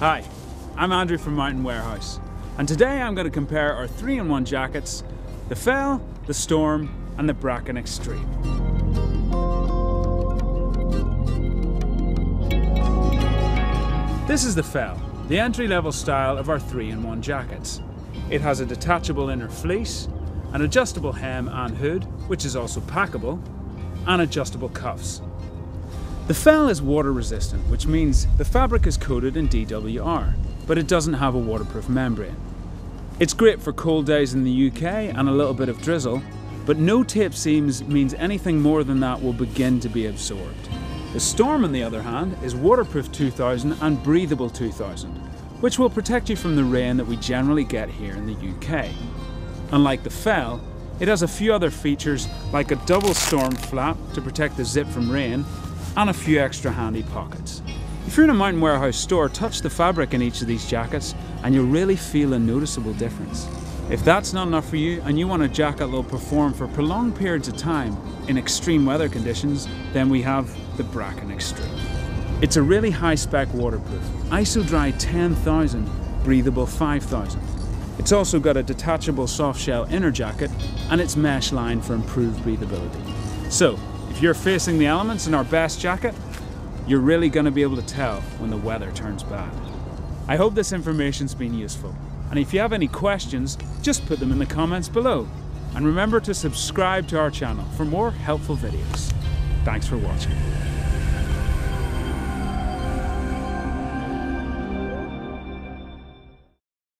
Hi, I'm Andrew from Mountain Warehouse, and today I'm going to compare our 3-in-1 jackets, the Fell, the Storm and the Bracken Extreme. This is the Fell, the entry-level style of our 3-in-1 jackets. It has a detachable inner fleece, an adjustable hem and hood, which is also packable, and adjustable cuffs. The fell is water resistant, which means the fabric is coated in DWR, but it doesn't have a waterproof membrane. It's great for cold days in the UK and a little bit of drizzle, but no tape seams means anything more than that will begin to be absorbed. The Storm, on the other hand, is waterproof 2000 and breathable 2000, which will protect you from the rain that we generally get here in the UK. Unlike the Fell, it has a few other features like a double storm flap to protect the zip from rain and a few extra handy pockets. If you're in a Mountain Warehouse store, touch the fabric in each of these jackets and you'll really feel a noticeable difference. If that's not enough for you and you want a jacket that will perform for prolonged periods of time in extreme weather conditions, then we have the Bracken Extreme. It's a really high spec waterproof, IsoDry 10,000, breathable 5,000. It's also got a detachable soft shell inner jacket and its mesh lined for improved breathability. So, if you're facing the elements in our best jacket, you're really going to be able to tell when the weather turns bad. I hope this information's been useful, and if you have any questions, just put them in the comments below. And remember to subscribe to our channel for more helpful videos. Thanks for watching.